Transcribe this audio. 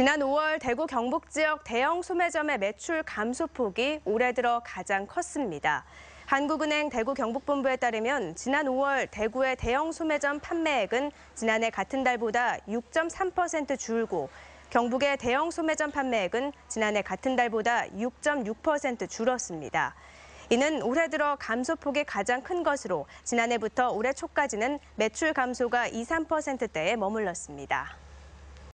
지난 5월 대구 경북 지역 대형 소매점의 매출 감소폭이 올해 들어 가장 컸습니다. 한국은행 대구 경북본부에 따르면 지난 5월 대구의 대형 소매점 판매액은 지난해 같은 달보다 6.3% 줄고 경북의 대형 소매점 판매액은 지난해 같은 달보다 6.6% 줄었습니다. 이는 올해 들어 감소폭이 가장 큰 것으로 지난해부터 올해 초까지는 매출 감소가 2, 3%대에 머물렀습니다.